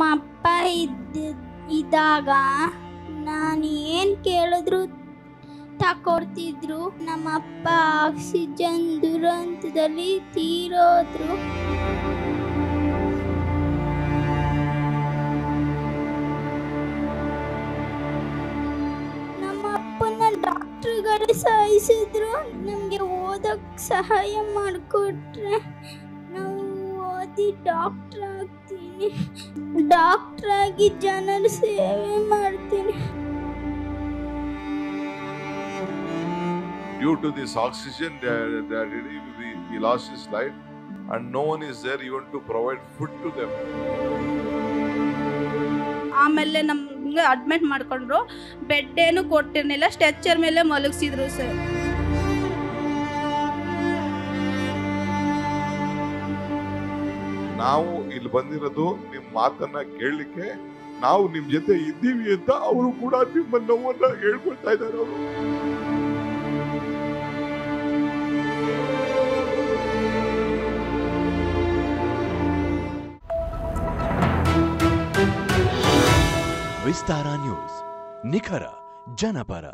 ನಮ್ಮ ಅಪ್ಪ ಇದ್ದ ಇದ್ದಾಗ ನಾನು ಏನು ಕೇಳಿದ್ರು ತಕೊಡ್ತಿದ್ರು. ನಮ್ಮ ಅಪ್ಪ ಆಕ್ಸಿಜನ್ ದುರಂತದಲ್ಲಿ ತೀರೋದ್ರು. ನಮ್ಮ ಅಪ್ಪನ ಡಾಕ್ಟ್ರುಗಳು ಸಾಯಿಸಿದ್ರು ನಮಗೆ ಓದೋಕ್ಕೆ ಸಹಾಯ ಮಾಡಿಕೊಟ್ರೆ ನಾವು ಓದಿ ಡಾಕ್ಟ್ರ್ ಡಾಕ್ಟರ್ಗೆ ಜನನ ಸೇವೆ ಮಾಡ್ತೀನಿ. Due to this oxygen that we lost this light and no 1 is there you to provide food to them ಆಮೇಲೆ ನಮ್ಗೆ ಅಡ್ಮಿಟ್ ಮಾಡಿಕೊಂಡ್ರು. ಬೆಡ್ ಏನು ಕೊಟ್ಟಿರಲಿಲ್ಲ ಸ್ಟ್ರೆಚರ್ ಮೇಲೆ ಮಲಗಿಸಿದ್ರು ಸರ್ ನಾವು ಇಲ್ಲಿ ಬಂದಿರೋದು ನಿಮ್ಮ ಮಾತನ್ನ ಕೇಳಲಿಕ್ಕೆ ನಾವು ನಿಮ್ ಜೊತೆ ಇದ್ದೀವಿ ಅಂತ ಅವರು ಕೂಡ ನಿಮ್ಮ ನೋವನ್ನ ಹೇಳ್ಕೊಳ್ತಾ ಇದ್ದಾರೆ ಅವರು. ವಿಸ್ತಾರ ನ್ಯೂಸ್, ನಿಖರ, ಜನಪರ.